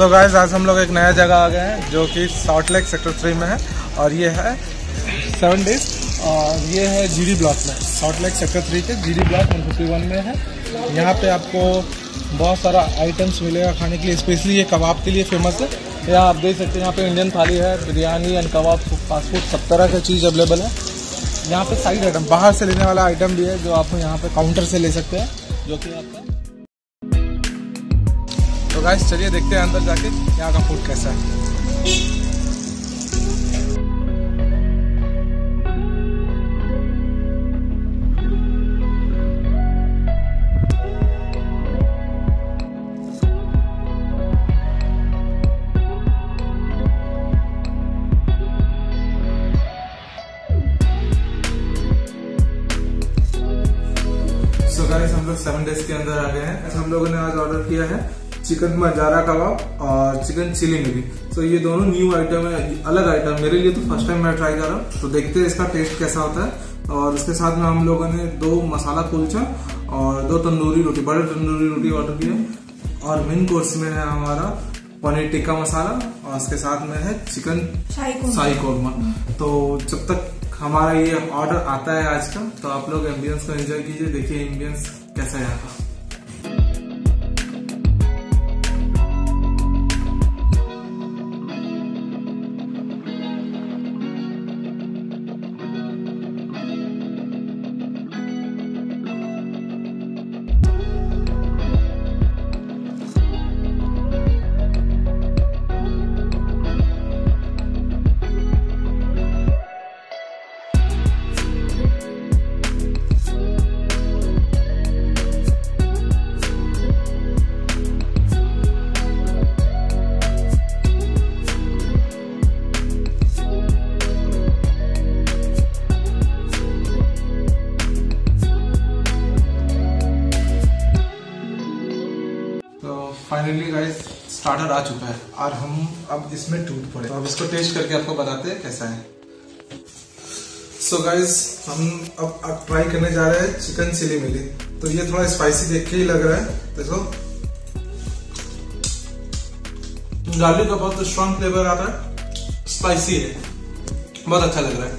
सो so guys आज हम लोग एक नया जगह आ गए हैं, जो कि सॉल्ट लेक सेक्टर थ्री में है, और ये है सेवन डेज़ और ये है जीडी ब्लॉक में। सॉल्ट लेक सेक्टर थ्री के GD block one fifty one में है। यहाँ पे आपको बहुत सारा आइटम्स मिलेगा खाने के लिए स्पेशली ये कबाब के लिए फ़ेमस है। यहाँ आप देख सकते हैं, यहाँ पे इंडियन थाली है, biryani and kebab fast food सब तरह का चीज़ अवेलेबल है। यहाँ पे साइड आइटम बाहर से लेने वाला आइटम भी है, जो आप यहाँ पे काउंटर से ले सकते हैं, जो कि आपका तो गाइस चलिए देखते हैं अंदर जाके यहाँ का फ़ूड कैसा है। सो गाइस हम लोग सेवन डेज़ के अंदर आ गए हैं। हम लोगों ने आज ऑर्डर किया है चिकन मजारा कबाब और चिकन चिली मिली सो ये दोनों न्यू आइटम है अलग आइटम मेरे लिए तो फ़र्स्ट टाइम मैं ट्राई कर रहा हूँ। तो देखते हैं इसका टेस्ट कैसा होता है। और उसके साथ में हम लोगों ने दो मसाला कुलचा और दो तंदूरी रोटी बड़े तंदूरी रोटी ऑर्डर किया और मेन कोर्स में है हमारा पनीर टिक्का मसाला और उसके साथ में है चिकन शाही कोरमा। तो जब तक हमारा ये ऑर्डर आता है आज का तो आप लोग एम्बियंस को एंजॉय कीजिए। देखिए एम्बियंस कैसा है यहाँ का। फाइनली गाइस स्टार्टर आ चुका है। और हम अब इसमें टूट पड़े। तो अब इसको टेस्ट करके आपको बताते हैं कैसा है। सो so गाइस हम अब अब ट्राई करने जा रहे हैं चिकन चिली मिली तो ये थोड़ा स्पाइसी देख के ही लग रहा है। देखो। गार्लिक का बहुत स्ट्रॉन्ग फ्लेवर आ रहा है। स्पाइसी है। बहुत अच्छा लग रहा है।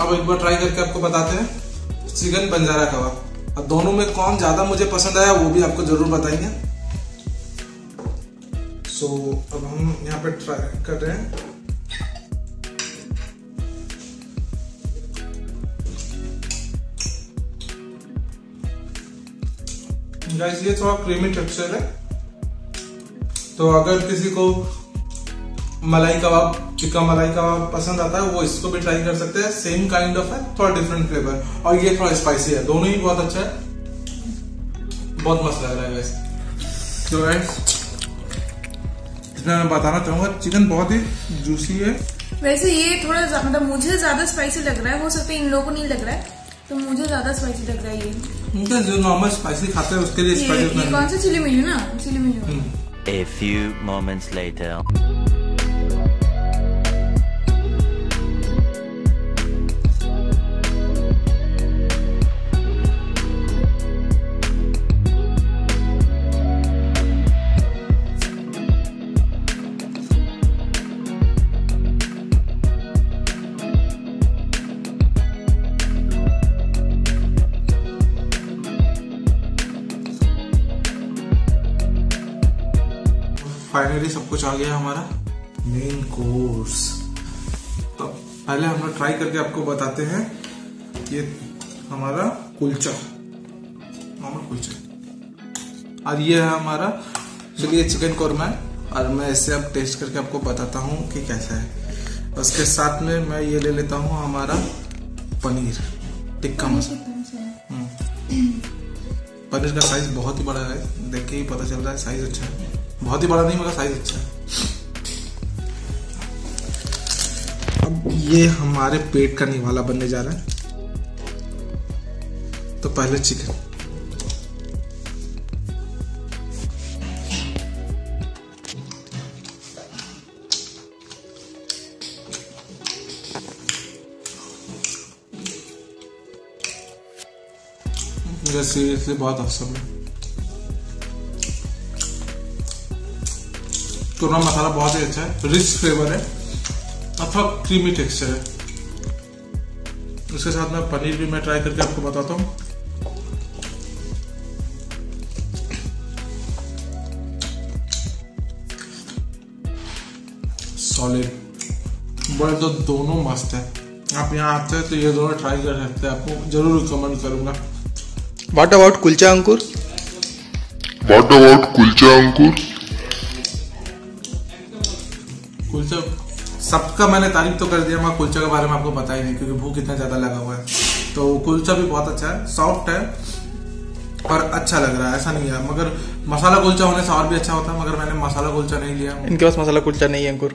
अब एक बार ट्राई करके आपको बताते हैं। Chicken banjara kebab. दोनों में कौन ज़्यादा मुझे पसंद आया, वो भी आपको ज़रूर बताएँगे। सो so, अब हम यहाँ पे ट्राई कर रहे हैं। गाइस ये थोड़ा क्रीमी टेक्सचर है। तो अगर किसी को मलाई कबाब टिक्का मलाई कबाब पसंद आता है वो इसको भी ट्राई कर सकते हैं। सेम काइंड ऑफ़ है थोड़ा डिफरेंट फ्लेवर और ये थोड़ा स्पाइसी है। दोनों ही बहुत अच्छा है। बहुत मस्त लग रहा है गाइस तो गाइस मैं बताना चाहूँगा चिकन बहुत ही जूसी है। वैसे ये थोड़ा मतलब मुझे ज़्यादा स्पाइसी लग रहा है हो सकता है इन लोगों को नहीं लग रहा है तो मुझे ज़्यादा स्पाइसी लग रहा है ये। उनका जो नॉर्मल स्पाइसी खाते हैं उसके लिए ये, स्पाइसी ये कौन सा चिली मिली ना? चिली मिली A few moments later. सब कुछ आ गया हमारा? मेन कोर्स तो पहले हम लोग ट्राई करके आपको बताते हैं ये हमारा कुलचा। नॉर्मल कुलचा। और ये है हमारा चलिए चिकन कौरमा और मैं इससे अब टेस्ट करके आपको बताता हूँ कि कैसा है। उसके साथ में मैं ये ले लेता हूँ हमारा पनीर टिक्का मसाला पनीर का साइज़ बहुत ही बड़ा है। देख के ही पता चल रहा है साइज़ अच्छा है। बहुत ही बड़ा नहीं, मगर साइज़ अच्छा है। अब ये हमारे पेट का निवाला बनने जा रहा है। तो पहले चिकन सीरियसली बहुत औसम है। कोरमा मसाला बहुत ही अच्छा है। रिच फ्लेवर है। अथवा क्रीमी टेक्सचर है। उसके साथ में पनीर भी मैं ट्राई करके आपको बताता हूँ। सॉलिड बोले तो दोनों मस्त है। आप यहाँ आते हैं तो ये दोनों ट्राई कर सकते हैं। आपको ज़रूर रिकमेंड करूँगा। What about kulcha Ankur? What about Kulcha Ankur? Kulcha सबका मैंने तारीफ़ तो कर दिया मैं कुलचा के बारे में आपको पता ही नहीं क्योंकि भूख इतना ज़्यादा लगा हुआ है। तो कुलचा भी बहुत अच्छा है सॉफ्ट है और अच्छा लग रहा है ऐसा नहीं है। मगर मसाला कुलचा होने से और भी अच्छा होता है मगर मैंने मसाला कुलचा नहीं लिया। इनके पास मसाला कुलचा नहीं है अंकुर।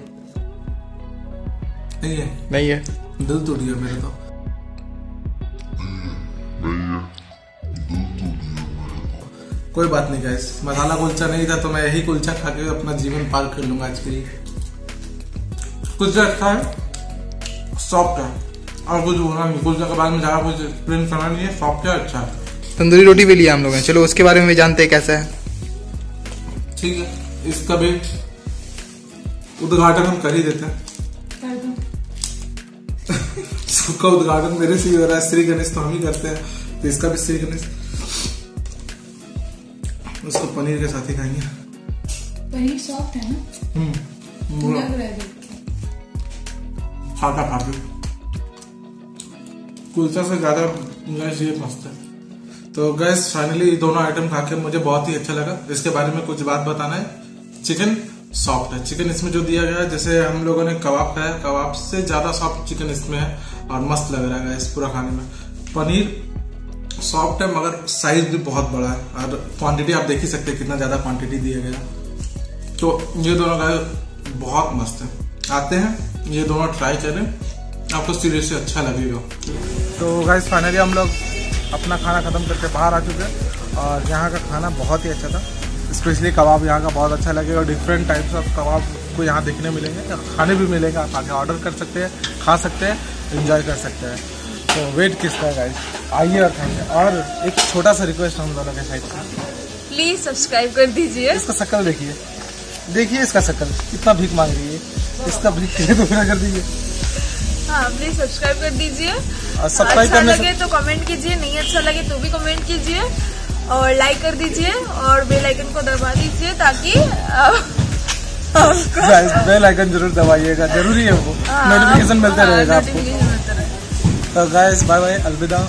नहीं है? नहीं है। दिल टूट गया मेरे तो। कोई बात नहीं गैस मसाला कुलचा नहीं था तो मैं यही कुलचा खा के अपना जीवन पार कर लूँगा आज के लिए। कुलचा अच्छा है सॉफ्ट है। और कुछ बोलना नहीं। कुलचा के बाद में ज़्यादा कुछ एक्सप्लेन करना नहीं है सॉफ्ट है अच्छा है। तंदूरी रोटी भी लिया हम लोग ने। चलो उसके बारे में भी जानते हैं कैसा है। ठीक है इसका भी उद्घाटन हम कर ही देते हैं। सबका उद्घाटन मेरे से ही हो रहा है श्री गणेश तो हम ही करते हैं। तो इसका भी श्री गणेश। उसको पनीर के साथ ही खाएँगे। पनीर सॉफ्ट है ना? हम्म बोलो, लग रहा के। कुलचा से ज़्यादा गैस ये मस्त है। तो गैस फाइनली दोनों आइटम खा के मुझे बहुत ही अच्छा लगा। इसके बारे में कुछ बात बताना है। चिकन सॉफ्ट है। चिकन इसमें जो दिया गया है जैसे हम लोगों ने कबाब खाया कबाब से ज़्यादा सॉफ्ट चिकन इसमें है और मस्त लग रहा है इस पूरा खाने में। पनीर सॉफ्ट है मगर साइज़ भी बहुत बड़ा है। और क्वांटिटी आप देख ही सकते हैं कितना ज़्यादा क्वांटिटी दिया गया तो ये दोनों गाय बहुत मस्त है। आते हैं। ये दोनों ट्राई करें। आपको सीरियसली अच्छा लगेगा। तो गाइस फाइनली हम लोग अपना खाना खत्म करके बाहर आ चुके हैं। और यहाँ का खाना बहुत ही अच्छा था। स्पेशली कबाब यहाँ का बहुत अच्छा लगेगा। डिफरेंट टाइप्स ऑफ़ कबाब को यहाँ देखने मिलेंगे। और खाने भी मिलेंगे। आप आगे ऑर्डर कर सकते हैं खा सकते हैं इंजॉय कर सकते हैं। तो वेट किसका है गाइस आइए और खाएँगे और एक छोटा सा रिक्वेस्ट हम दोनों के साइड से प्लीज़ सब्सक्राइब कर दीजिए। इसका शक्ल देखिए। देखिए इसका शक्ल कितना भीख मांग रही है। इसका भीख के लिए तो पूरा कर दीजिए। हाँ प्लीज़ सब्सक्राइब कर दीजिए। सब्सक्राइब अच्छा करने लगे तो कमेंट कीजिए नहीं अच्छा लगे तो भी कमेंट कीजिए। और लाइक कर दीजिए और बेल आइकन को दबा दीजिए ताकि बेल आइकन ज़रूर दबाइएगा ज़रूरी है वो। हाँ, नोटिफिकेशन मिलता हाँ, रहेगा आपको। तो गाइस बाय बाय अलविदा।